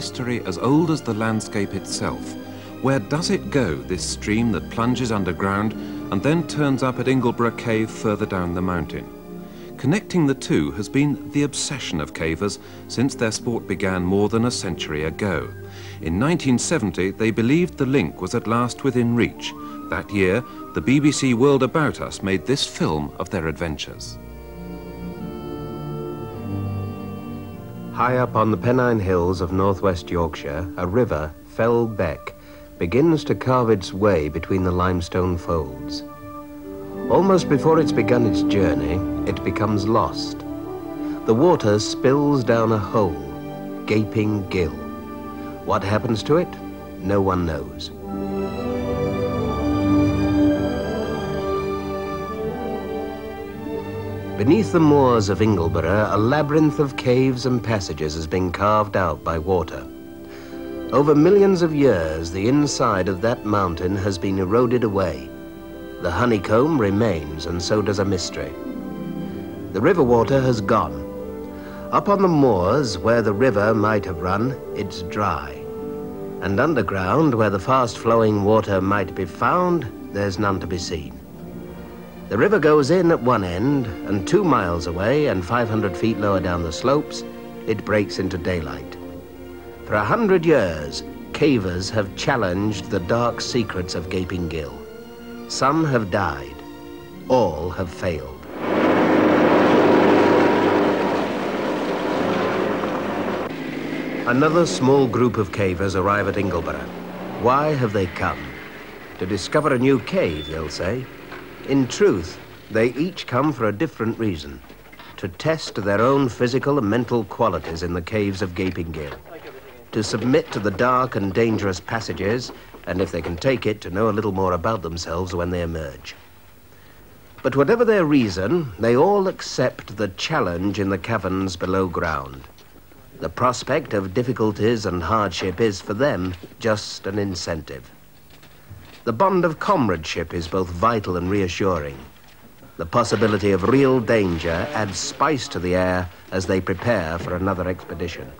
mystery as old as the landscape itself. Where does it go, this stream that plunges underground and then turns up at Ingleborough Cave further down the mountain? Connecting the two has been the obsession of cavers since their sport began more than a century ago. In 1970, they believed the link was at last within reach. That year, the BBC World About Us made this film of their adventures. High up on the Pennine Hills of northwest Yorkshire, a river, Fell Beck, begins to carve its way between the limestone folds. Almost before it's begun its journey, it becomes lost. The water spills down a hole, Gaping Gill. What happens to it? No one knows. Beneath the moors of Ingleborough, a labyrinth of caves and passages has been carved out by water. Over millions of years, the inside of that mountain has been eroded away. The honeycomb remains, and so does a mystery. The river water has gone. Up on the moors, where the river might have run, it's dry. And underground, where the fast-flowing water might be found, there's none to be seen. The river goes in at one end, and two miles away and 500 feet lower down the slopes, it breaks into daylight. For a hundred years, cavers have challenged the dark secrets of Gaping Gill. Some have died. All have failed. Another small group of cavers arrive at Ingleborough. Why have they come? To discover a new cave, they'll say. In truth, they each come for a different reason. To test their own physical and mental qualities in the caves of Gaping Gill. To submit to the dark and dangerous passages, and if they can take it, to know a little more about themselves when they emerge. But whatever their reason, they all accept the challenge in the caverns below ground. The prospect of difficulties and hardship is, for them, just an incentive. The bond of comradeship is both vital and reassuring. The possibility of real danger adds spice to the air as they prepare for another expedition.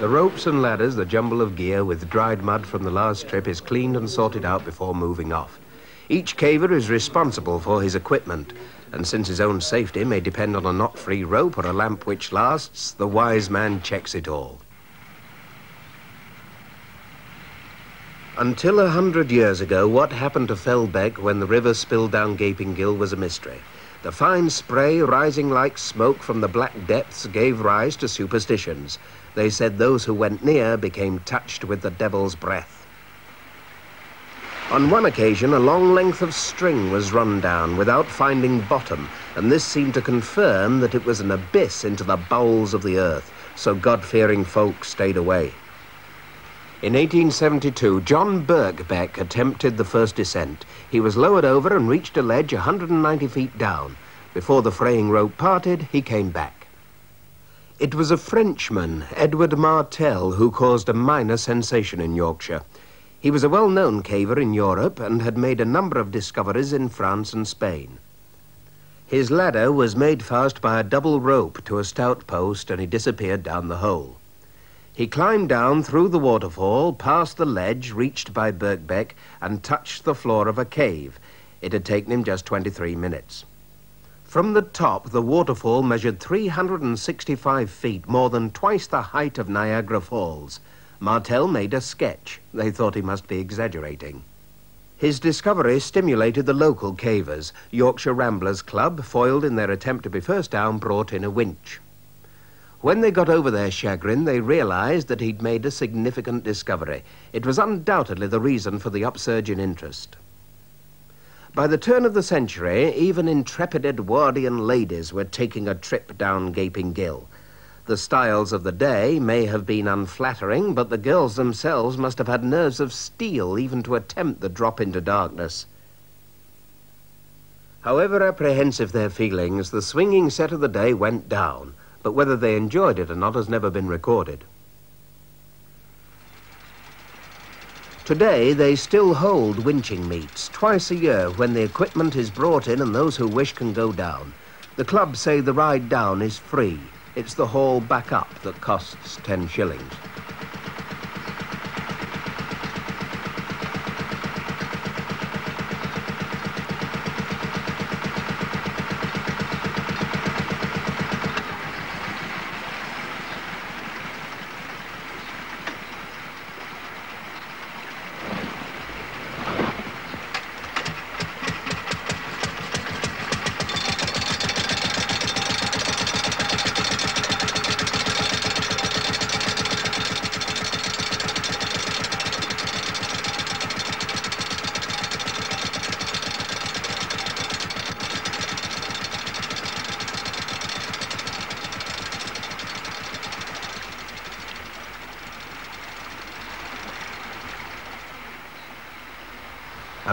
The ropes and ladders, the jumble of gear with dried mud from the last trip is cleaned and sorted out before moving off. Each caver is responsible for his equipment, and since his own safety may depend on a knot-free rope or a lamp which lasts, the wise man checks it all. Until a hundred years ago, what happened to Fell Beck when the river spilled down Gaping Gill was a mystery. The fine spray rising like smoke from the black depths gave rise to superstitions. They said those who went near became touched with the devil's breath. On one occasion, a long length of string was run down without finding bottom, and this seemed to confirm that it was an abyss into the bowels of the earth, so God-fearing folk stayed away. In 1872, John Birkbeck attempted the first descent. He was lowered over and reached a ledge 190 feet down. Before the fraying rope parted, he came back. It was a Frenchman, Edward Martel, who caused a minor sensation in Yorkshire. He was a well-known caver in Europe and had made a number of discoveries in France and Spain. His ladder was made fast by a double rope to a stout post and he disappeared down the hole. He climbed down through the waterfall, past the ledge reached by Birkbeck, and touched the floor of a cave. It had taken him just 23 minutes. From the top, the waterfall measured 365 feet, more than twice the height of Niagara Falls. Martel made a sketch. They thought he must be exaggerating. His discovery stimulated the local cavers. Yorkshire Ramblers Club, foiled in their attempt to be first down, brought in a winch. When they got over their chagrin, they realized that he'd made a significant discovery. It was undoubtedly the reason for the upsurge in interest. By the turn of the century, even intrepid Edwardian ladies were taking a trip down Gaping Gill. The styles of the day may have been unflattering, but the girls themselves must have had nerves of steel even to attempt the drop into darkness. However apprehensive their feelings, the swinging set of the day went down but whether they enjoyed it or not has never been recorded. Today, they still hold winching meets, twice a year, when the equipment is brought in and those who wish can go down. The club say the ride down is free. It's the haul back up that costs 10 shillings.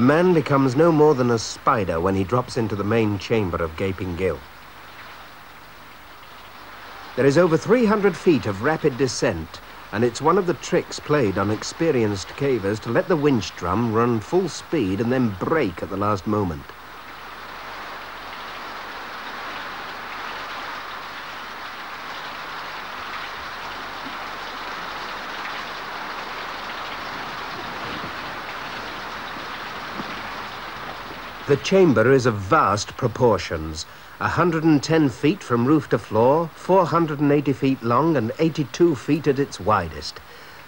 A man becomes no more than a spider when he drops into the main chamber of Gaping Gill. There is over 300 feet of rapid descent, and it's one of the tricks played on experienced cavers to let the winch drum run full speed and then brake at the last moment. The chamber is of vast proportions, 110 feet from roof to floor, 480 feet long and 82 feet at its widest.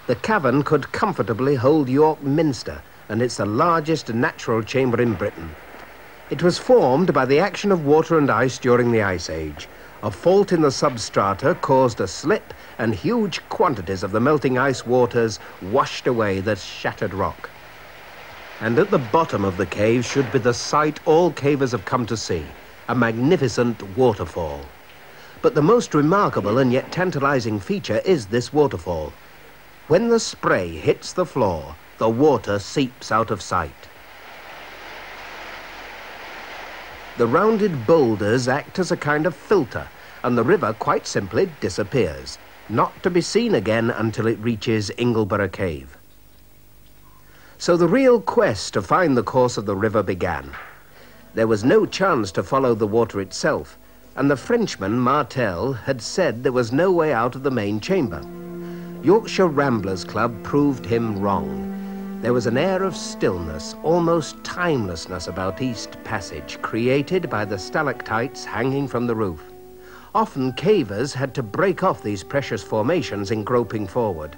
The cavern could comfortably hold York Minster, and it's the largest natural chamber in Britain. It was formed by the action of water and ice during the Ice Age. A fault in the substrata caused a slip, and huge quantities of the melting ice waters washed away the shattered rock and at the bottom of the cave should be the sight all cavers have come to see, a magnificent waterfall. But the most remarkable and yet tantalizing feature is this waterfall. When the spray hits the floor, the water seeps out of sight. The rounded boulders act as a kind of filter, and the river quite simply disappears, not to be seen again until it reaches Ingleborough Cave. So the real quest to find the course of the river began. There was no chance to follow the water itself, and the Frenchman, Martel, had said there was no way out of the main chamber. Yorkshire Ramblers Club proved him wrong. There was an air of stillness, almost timelessness about East Passage, created by the stalactites hanging from the roof. Often cavers had to break off these precious formations in groping forward.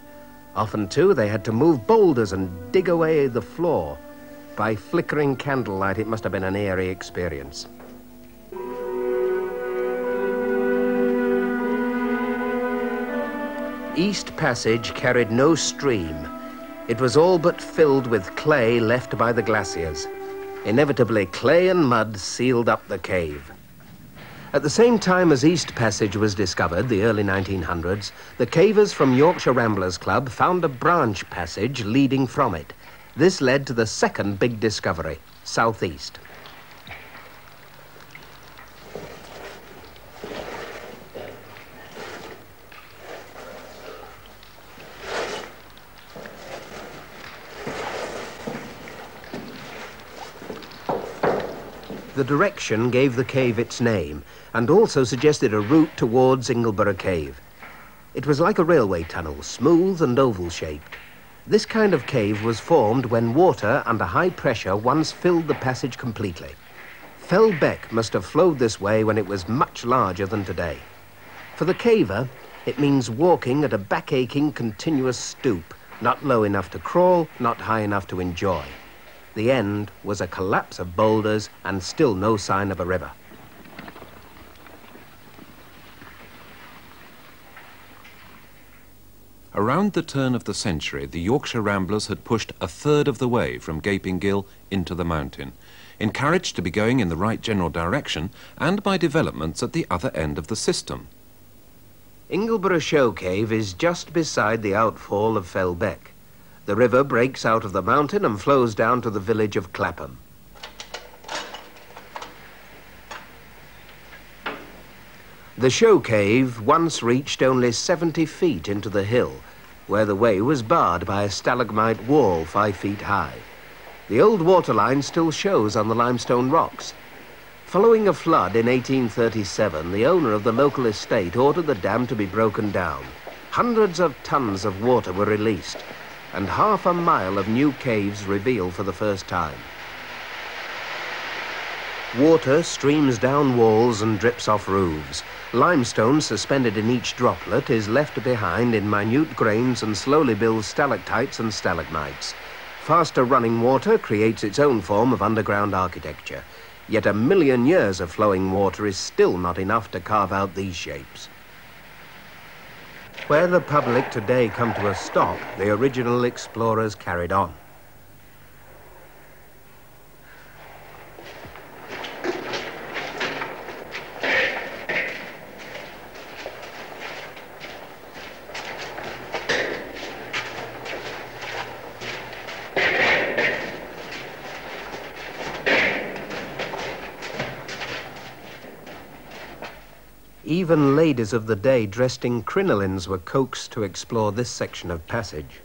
Often, too, they had to move boulders and dig away the floor. By flickering candlelight, it must have been an eerie experience. East Passage carried no stream. It was all but filled with clay left by the glaciers. Inevitably, clay and mud sealed up the cave. At the same time as East Passage was discovered, the early 1900s, the cavers from Yorkshire Ramblers Club found a branch passage leading from it. This led to the second big discovery, southeast. The direction gave the cave its name and also suggested a route towards Ingleborough Cave. It was like a railway tunnel, smooth and oval-shaped. This kind of cave was formed when water under high pressure once filled the passage completely. Fell Beck must have flowed this way when it was much larger than today. For the caver, it means walking at a back-aching continuous stoop, not low enough to crawl, not high enough to enjoy. The end was a collapse of boulders and still no sign of a river. Around the turn of the century, the Yorkshire Ramblers had pushed a third of the way from Gaping Gill into the mountain, encouraged to be going in the right general direction and by developments at the other end of the system. Ingleborough Show Cave is just beside the outfall of Fell Beck. The river breaks out of the mountain and flows down to the village of Clapham. The show cave once reached only 70 feet into the hill, where the way was barred by a stalagmite wall five feet high. The old waterline still shows on the limestone rocks. Following a flood in 1837, the owner of the local estate ordered the dam to be broken down. Hundreds of tons of water were released, and half a mile of new caves reveal for the first time. Water streams down walls and drips off roofs. Limestone suspended in each droplet is left behind in minute grains and slowly builds stalactites and stalagmites. Faster running water creates its own form of underground architecture. Yet a million years of flowing water is still not enough to carve out these shapes. Where the public today come to a stop, the original explorers carried on. Even ladies of the day dressed in crinolines were coaxed to explore this section of passage.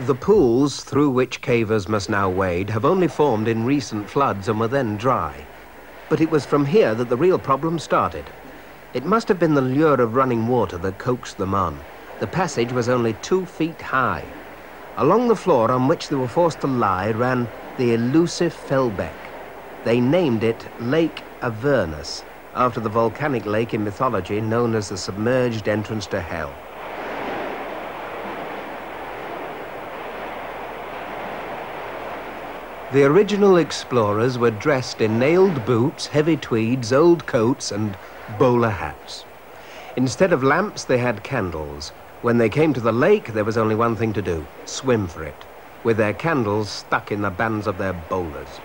The pools through which cavers must now wade have only formed in recent floods and were then dry. But it was from here that the real problem started. It must have been the lure of running water that coaxed them on. The passage was only two feet high. Along the floor on which they were forced to lie ran the elusive Fell Beck. They named it Lake Avernus, after the volcanic lake in mythology known as the submerged entrance to hell. The original explorers were dressed in nailed boots, heavy tweeds, old coats, and bowler hats. Instead of lamps, they had candles. When they came to the lake, there was only one thing to do swim for it, with their candles stuck in the bands of their bowlers.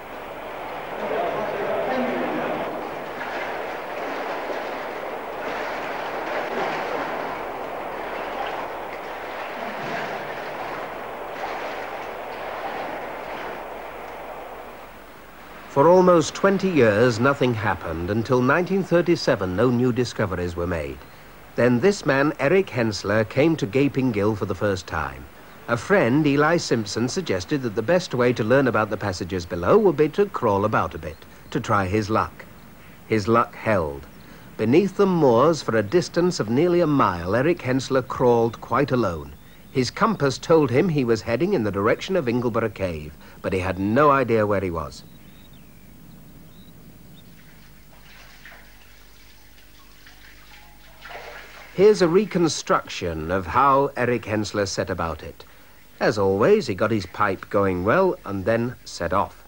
For almost 20 years, nothing happened. Until 1937, no new discoveries were made. Then this man, Eric Hensler, came to Gaping Gill for the first time. A friend, Eli Simpson, suggested that the best way to learn about the passages below would be to crawl about a bit, to try his luck. His luck held. Beneath the moors, for a distance of nearly a mile, Eric Hensler crawled quite alone. His compass told him he was heading in the direction of Ingleborough Cave, but he had no idea where he was. Here's a reconstruction of how Eric Hensler set about it. As always, he got his pipe going well and then set off.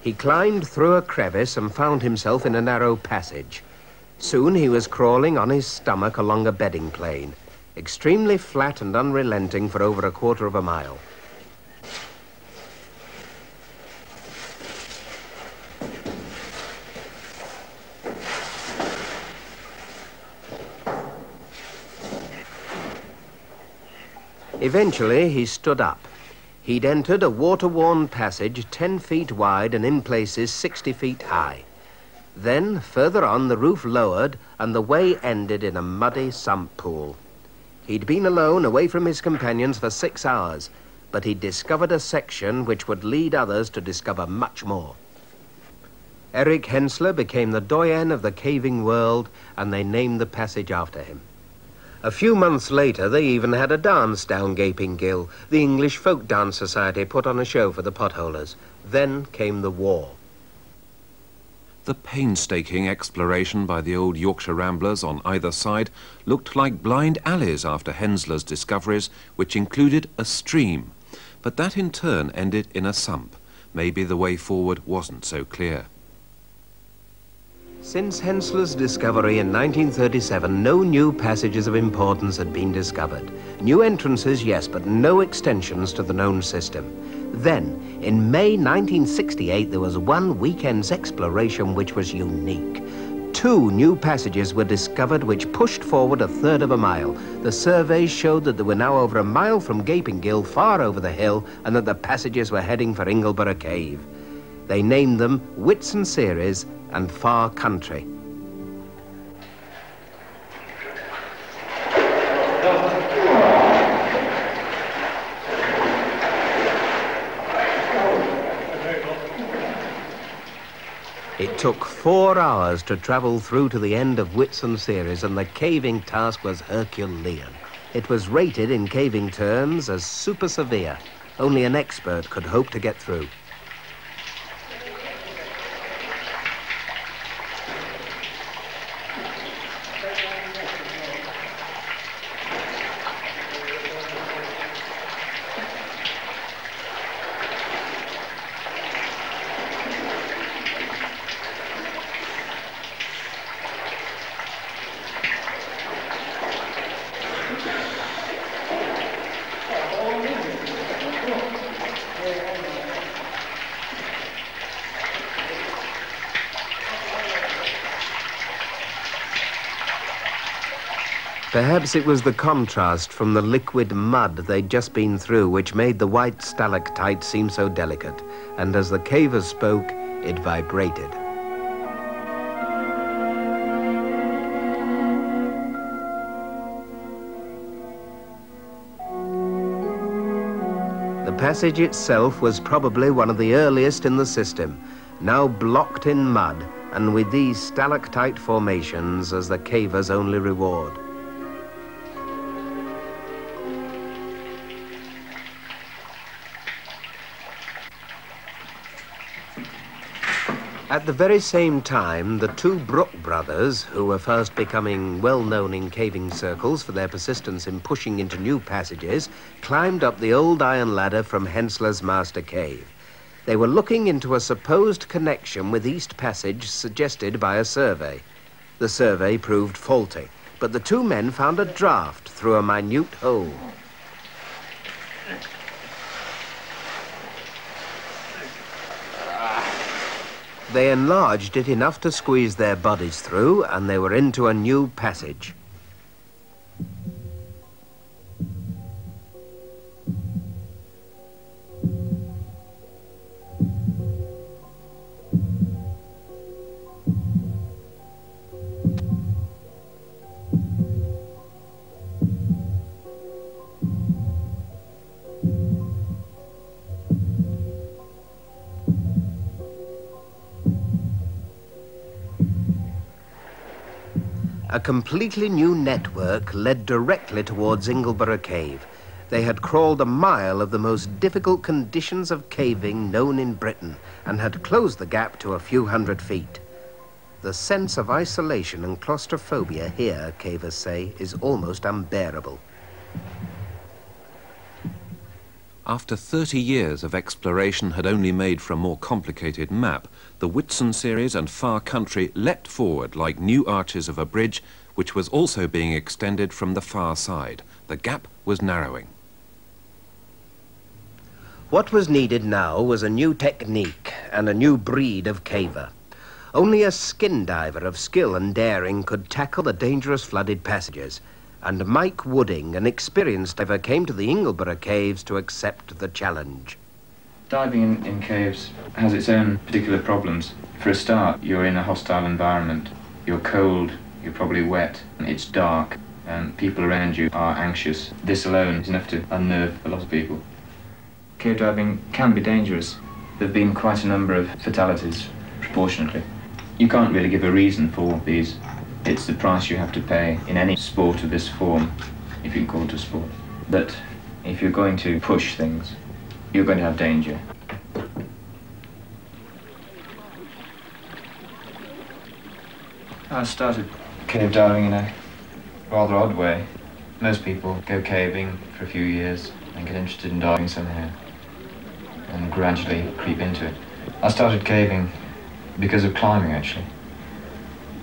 He climbed through a crevice and found himself in a narrow passage. Soon he was crawling on his stomach along a bedding plane, extremely flat and unrelenting for over a quarter of a mile. Eventually, he stood up. He'd entered a water-worn passage 10 feet wide and in places 60 feet high. Then, further on, the roof lowered and the way ended in a muddy sump pool. He'd been alone, away from his companions, for six hours, but he'd discovered a section which would lead others to discover much more. Eric Hensler became the doyen of the caving world, and they named the passage after him. A few months later, they even had a dance down Gaping Gill. The English Folk Dance Society put on a show for the potholers. Then came the war. The painstaking exploration by the old Yorkshire ramblers on either side looked like blind alleys after Hensler's discoveries, which included a stream. But that in turn ended in a sump. Maybe the way forward wasn't so clear. Since Hensler's discovery in 1937, no new passages of importance had been discovered. New entrances, yes, but no extensions to the known system. Then, in May 1968, there was one weekend's exploration which was unique. Two new passages were discovered which pushed forward a third of a mile. The surveys showed that they were now over a mile from Gaping Gill, far over the hill, and that the passages were heading for Ingleborough Cave. They named them Whitsun Series and far country. It took four hours to travel through to the end of Whitsun series and the caving task was Herculean. It was rated in caving terms as super severe. Only an expert could hope to get through. Perhaps it was the contrast from the liquid mud they'd just been through which made the white stalactite seem so delicate, and as the cavers spoke, it vibrated. The passage itself was probably one of the earliest in the system, now blocked in mud and with these stalactite formations as the caver's only reward. At the very same time, the two Brook brothers, who were first becoming well known in caving circles for their persistence in pushing into new passages, climbed up the old iron ladder from Hensler's master cave. They were looking into a supposed connection with East Passage suggested by a survey. The survey proved faulty, but the two men found a draft through a minute hole. They enlarged it enough to squeeze their bodies through, and they were into a new passage. A completely new network led directly towards Ingleborough Cave. They had crawled a mile of the most difficult conditions of caving known in Britain and had closed the gap to a few hundred feet. The sense of isolation and claustrophobia here, cavers say, is almost unbearable. After 30 years of exploration had only made for a more complicated map, the Whitsun series and Far Country leapt forward like new arches of a bridge which was also being extended from the far side. The gap was narrowing. What was needed now was a new technique and a new breed of caver. Only a skin diver of skill and daring could tackle the dangerous flooded passages and Mike Wooding, an experienced diver, came to the Ingleborough Caves to accept the challenge. Diving in, in caves has its own particular problems. For a start, you're in a hostile environment. You're cold, you're probably wet, and it's dark, and people around you are anxious. This alone is enough to unnerve a lot of people. Cave diving can be dangerous. There have been quite a number of fatalities, proportionately. You can't really give a reason for these. It's the price you have to pay in any sport of this form, if you call it a sport. That if you're going to push things, you're going to have danger. I started cave diving in a rather odd way. Most people go caving for a few years and get interested in diving somehow and gradually creep into it. I started caving because of climbing actually.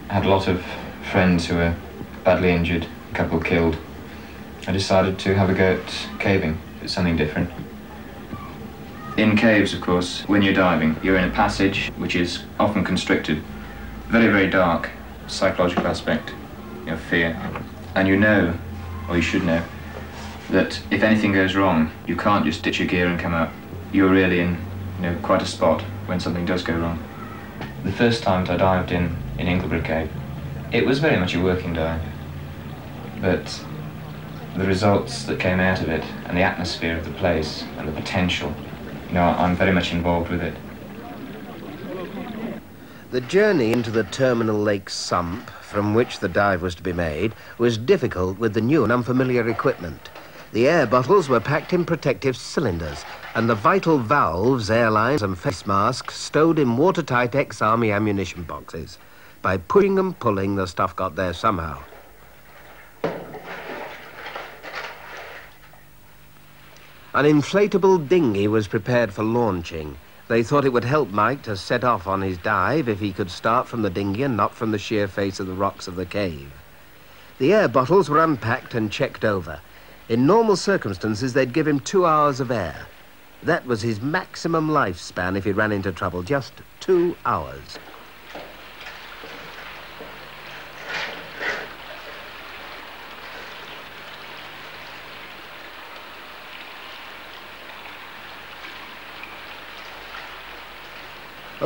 I had a lot of friends who were badly injured, a couple killed. I decided to have a go at caving. It's something different. In caves, of course, when you're diving, you're in a passage which is often constricted, very, very dark, psychological aspect, you know, fear. And you know, or you should know, that if anything goes wrong, you can't just ditch your gear and come out. You're really in, you know, quite a spot when something does go wrong. The first times I dived in, in Ingleborough Cave, it was very much a working dive, but the results that came out of it and the atmosphere of the place and the potential, you know, I'm very much involved with it. The journey into the terminal lake sump, from which the dive was to be made, was difficult with the new and unfamiliar equipment. The air bottles were packed in protective cylinders, and the vital valves, airlines, and face masks stowed in watertight ex-army ammunition boxes. By pushing and pulling, the stuff got there somehow. An inflatable dinghy was prepared for launching. They thought it would help Mike to set off on his dive if he could start from the dinghy and not from the sheer face of the rocks of the cave. The air bottles were unpacked and checked over. In normal circumstances, they'd give him two hours of air. That was his maximum lifespan if he ran into trouble, just two hours.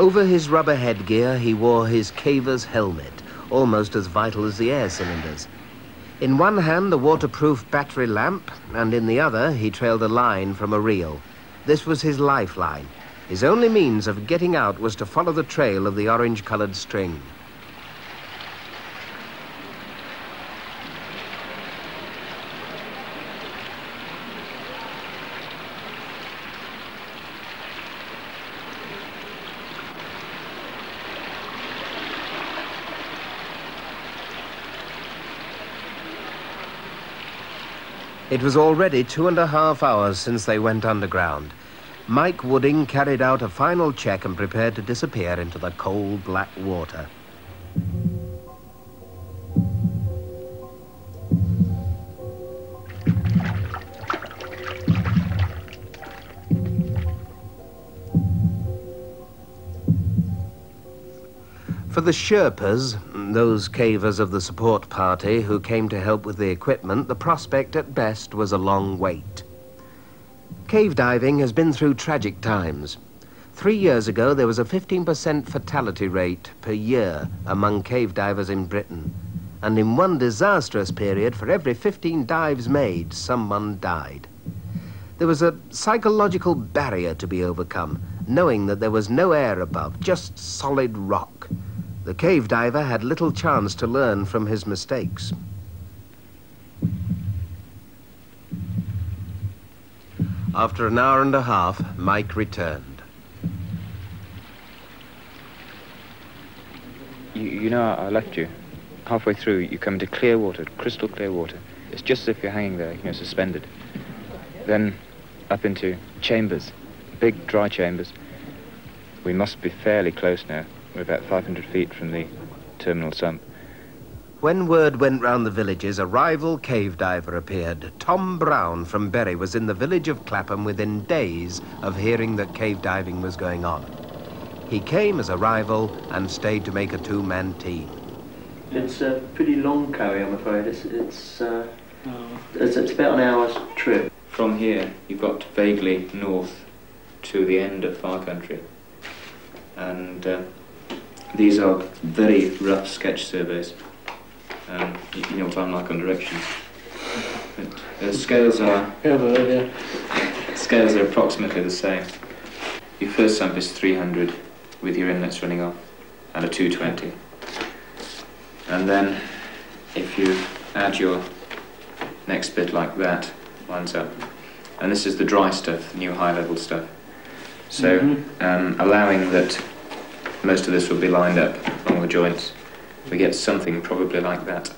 Over his rubber headgear, he wore his caver's helmet, almost as vital as the air cylinders. In one hand, the waterproof battery lamp, and in the other, he trailed a line from a reel. This was his lifeline. His only means of getting out was to follow the trail of the orange-colored string. It was already two and a half hours since they went underground. Mike Wooding carried out a final check and prepared to disappear into the cold black water. For the Sherpas, those cavers of the support party who came to help with the equipment, the prospect at best was a long wait. Cave diving has been through tragic times. Three years ago, there was a 15% fatality rate per year among cave divers in Britain. And in one disastrous period, for every 15 dives made, someone died. There was a psychological barrier to be overcome, knowing that there was no air above, just solid rock. The cave diver had little chance to learn from his mistakes. After an hour and a half, Mike returned. You, you know, I left you. Halfway through, you come into clear water, crystal clear water. It's just as if you're hanging there, you know, suspended. Then up into chambers, big dry chambers. We must be fairly close now. We're about 500 feet from the terminal sump. When word went round the villages, a rival cave diver appeared. Tom Brown from Bury was in the village of Clapham within days of hearing that cave diving was going on. He came as a rival and stayed to make a two-man team. It's a pretty long carry, I'm afraid. It's it's, uh, it's, it's about an hour's trip. From here, you've got vaguely north to the end of far country. And uh, these are very rough sketch surveys. Um, you, you know what I'm like on directions. But, uh, scales are Yeah, yeah. scales are approximately the same. Your first sump is 300 with your inlets running off, and a 220. And then, if you add your next bit like that, lines up. And this is the dry stuff, the new high-level stuff. So, um, allowing that most of this will be lined up along the joints, we get something probably like that.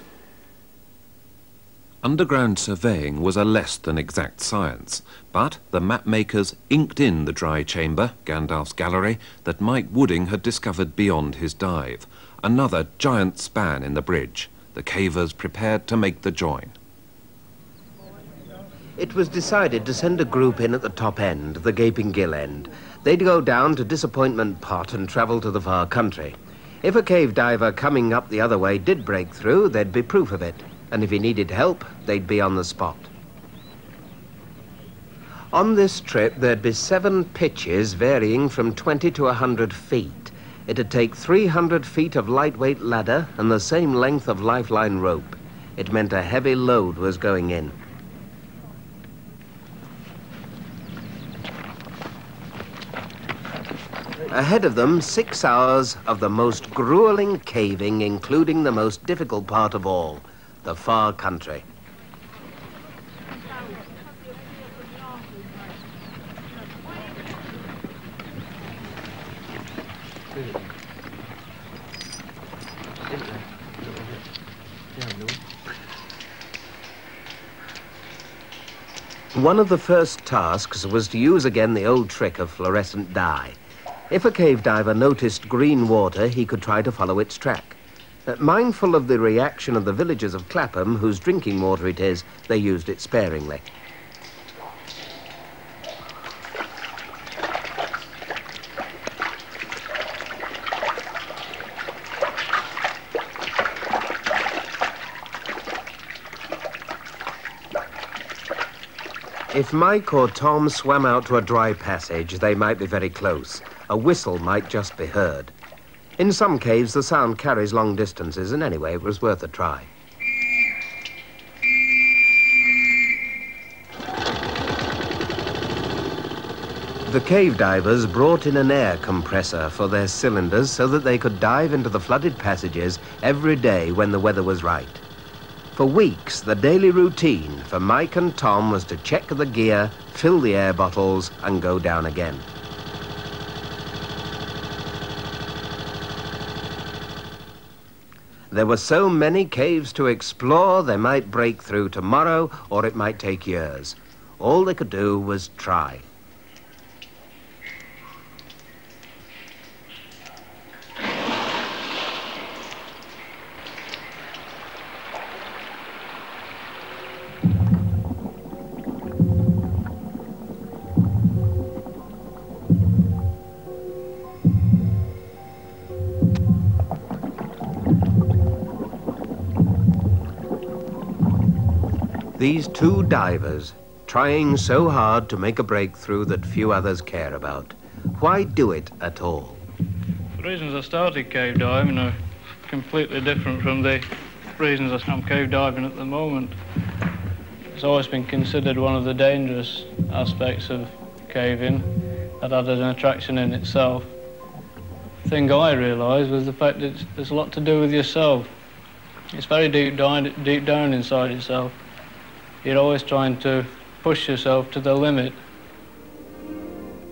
Underground surveying was a less than exact science, but the map makers inked in the dry chamber, Gandalf's gallery, that Mike Wooding had discovered beyond his dive. Another giant span in the bridge. The cavers prepared to make the join. It was decided to send a group in at the top end, the Gaping Gill end. They'd go down to Disappointment Pot and travel to the far country. If a cave diver coming up the other way did break through, there'd be proof of it. And if he needed help, they'd be on the spot. On this trip, there'd be seven pitches varying from 20 to 100 feet. It'd take 300 feet of lightweight ladder and the same length of lifeline rope. It meant a heavy load was going in. Ahead of them, six hours of the most grueling caving, including the most difficult part of all, the far country. One of the first tasks was to use again the old trick of fluorescent dye. If a cave diver noticed green water, he could try to follow its track. Uh, mindful of the reaction of the villagers of Clapham, whose drinking water it is, they used it sparingly. If Mike or Tom swam out to a dry passage, they might be very close. A whistle might just be heard. In some caves, the sound carries long distances, and anyway, it was worth a try. The cave divers brought in an air compressor for their cylinders so that they could dive into the flooded passages every day when the weather was right. For weeks, the daily routine for Mike and Tom was to check the gear, fill the air bottles, and go down again. There were so many caves to explore, they might break through tomorrow or it might take years. All they could do was try. Two divers, trying so hard to make a breakthrough that few others care about. Why do it at all? The reasons I started cave diving are completely different from the reasons I'm cave diving at the moment. It's always been considered one of the dangerous aspects of caving that had an attraction in itself. The thing I realised was the fact that there's a lot to do with yourself. It's very deep down, deep down inside itself you're always trying to push yourself to the limit.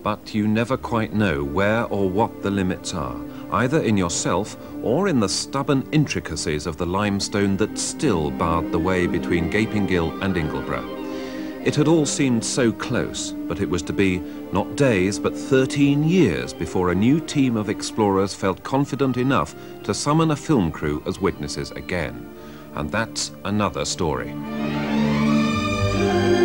But you never quite know where or what the limits are, either in yourself or in the stubborn intricacies of the limestone that still barred the way between Gaping Gill and Ingleborough. It had all seemed so close, but it was to be not days, but 13 years before a new team of explorers felt confident enough to summon a film crew as witnesses again. And that's another story. Música